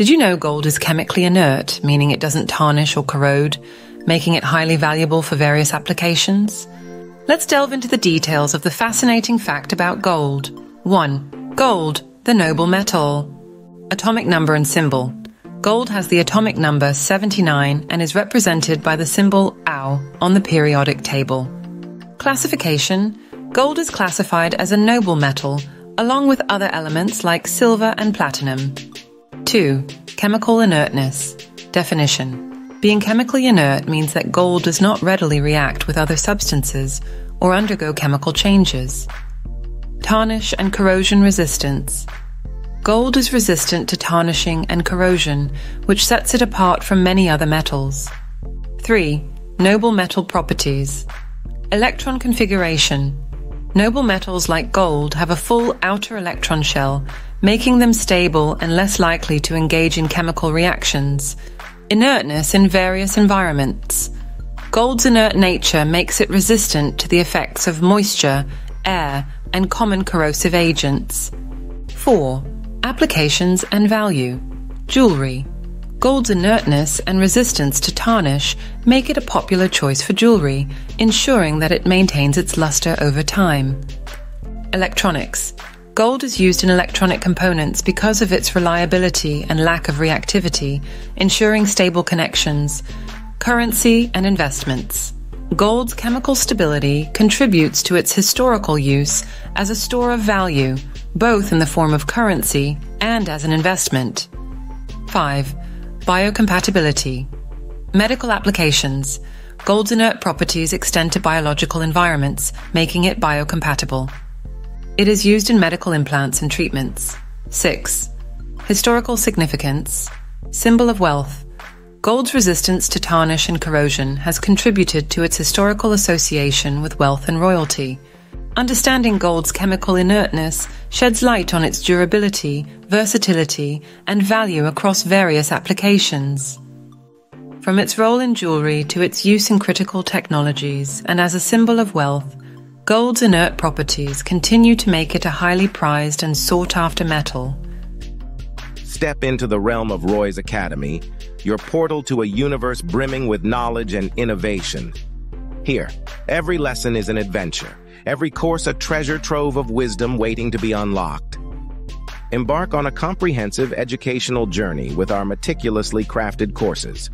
Did you know gold is chemically inert, meaning it doesn't tarnish or corrode, making it highly valuable for various applications? Let's delve into the details of the fascinating fact about gold. 1. Gold, the noble metal. Atomic number and symbol. Gold has the atomic number 79 and is represented by the symbol Au on the periodic table. Classification Gold is classified as a noble metal, along with other elements like silver and platinum. 2. Chemical inertness. Definition Being chemically inert means that gold does not readily react with other substances or undergo chemical changes. Tarnish and corrosion resistance. Gold is resistant to tarnishing and corrosion, which sets it apart from many other metals. 3. Noble metal properties. Electron configuration. Noble metals like gold have a full outer electron shell, making them stable and less likely to engage in chemical reactions. Inertness in various environments. Gold's inert nature makes it resistant to the effects of moisture, air, and common corrosive agents. 4. Applications and value. Jewelry. Gold's inertness and resistance to tarnish make it a popular choice for jewelry, ensuring that it maintains its luster over time. Electronics. Gold is used in electronic components because of its reliability and lack of reactivity, ensuring stable connections. Currency and investments. Gold's chemical stability contributes to its historical use as a store of value, both in the form of currency and as an investment. 5. Biocompatibility. Medical applications. Gold's inert properties extend to biological environments, making it biocompatible. It is used in medical implants and treatments. 6. Historical significance. Symbol of wealth. Gold's resistance to tarnish and corrosion has contributed to its historical association with wealth and royalty. Understanding gold's chemical inertness sheds light on its durability, versatility, and value across various applications. From its role in jewelry to its use in critical technologies and as a symbol of wealth, gold's inert properties continue to make it a highly prized and sought after metal. Step into the realm of Roy's Academy, your portal to a universe brimming with knowledge and innovation. Here, every lesson is an adventure every course a treasure trove of wisdom waiting to be unlocked. Embark on a comprehensive educational journey with our meticulously crafted courses.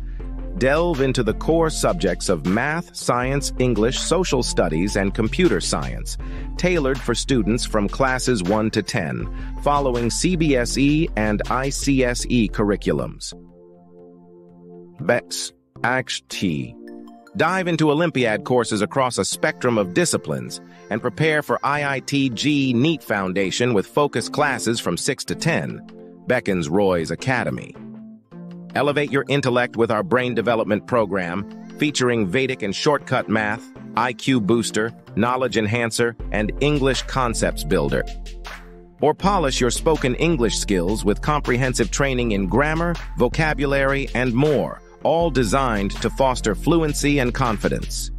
Delve into the core subjects of math, science, English, social studies, and computer science, tailored for students from classes 1 to 10, following CBSE and ICSE curriculums. Bex, T. Dive into Olympiad courses across a spectrum of disciplines and prepare for IIT JEE NEET Foundation with focus classes from 6 to 10, beckons Roy's Academy. Elevate your intellect with our brain development program, featuring Vedic and shortcut math, IQ booster, knowledge enhancer, and English concepts builder. Or polish your spoken English skills with comprehensive training in grammar, vocabulary, and more all designed to foster fluency and confidence.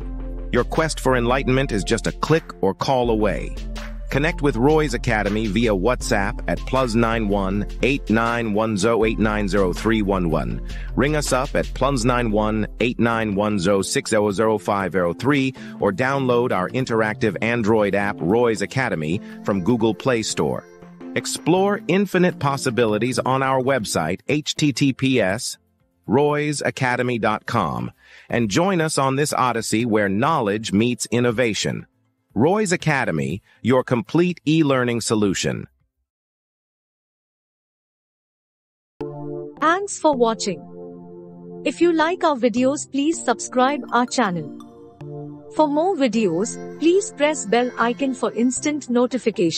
Your quest for enlightenment is just a click or call away. Connect with Roy's Academy via WhatsApp at plus 91 8910890311. Ring us up at plus 91 8910600503 or download our interactive Android app Roy's Academy from Google Play Store. Explore infinite possibilities on our website https roysacademy.com, and join us on this odyssey where knowledge meets innovation. Roy's Academy, your complete e-learning solution. Thanks for watching. If you like our videos, please subscribe our channel. For more videos, please press bell icon for instant notification.